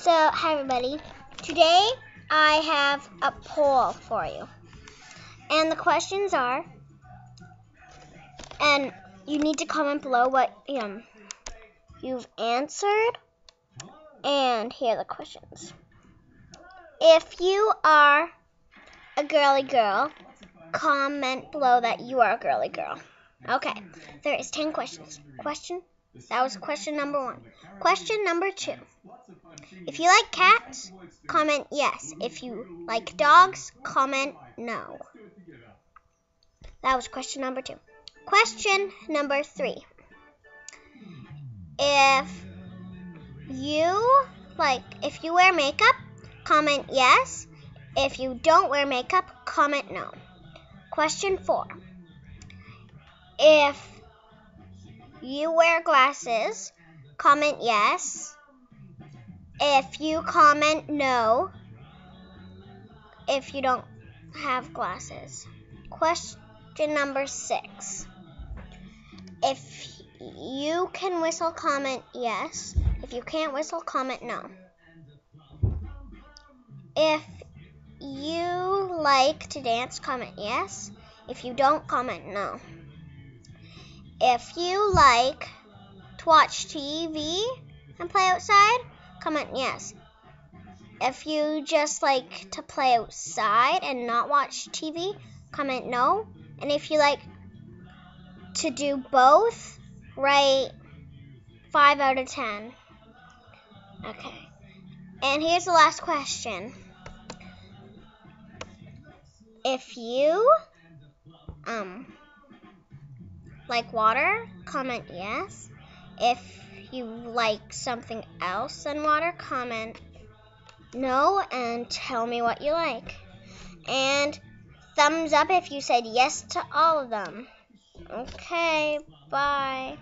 So, hi everybody. Today I have a poll for you. And the questions are and you need to comment below what um you've answered and here are the questions. If you are a girly girl, comment below that you are a girly girl. Okay, there is 10 questions. Question? That was question number one. Question number two. If you like cats, comment yes. If you like dogs, comment no. That was question number two. Question number three. If you like, if you wear makeup, comment yes. If you don't wear makeup, comment no. Question four. If you wear glasses, comment yes. If you comment no, if you don't have glasses. Question number six. If you can whistle, comment yes. If you can't whistle, comment no. If you like to dance, comment yes. If you don't, comment no. If you like to watch TV and play outside, comment yes. If you just like to play outside and not watch TV, comment no. And if you like to do both, write 5 out of 10. Okay. And here's the last question. If you um like water, comment yes. If you like something else than water, comment no and tell me what you like. And thumbs up if you said yes to all of them. Okay, bye.